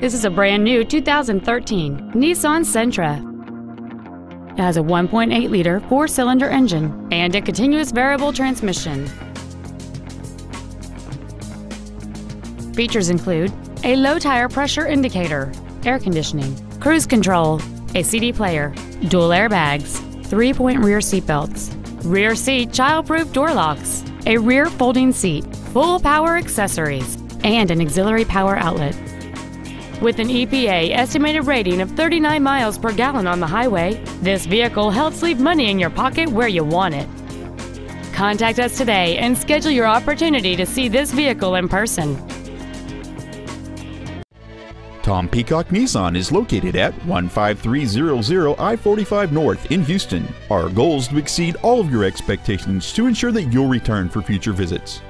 This is a brand new 2013 Nissan Sentra. It has a 1.8 liter four cylinder engine and a continuous variable transmission. Features include a low tire pressure indicator, air conditioning, cruise control, a CD player, dual airbags, three point rear seatbelts, rear seat child proof door locks, a rear folding seat, full power accessories, and an auxiliary power outlet. With an EPA estimated rating of 39 miles per gallon on the highway, this vehicle helps leave money in your pocket where you want it. Contact us today and schedule your opportunity to see this vehicle in person. Tom Peacock Nissan is located at 15300 I 45 North in Houston. Our goal is to exceed all of your expectations to ensure that you'll return for future visits.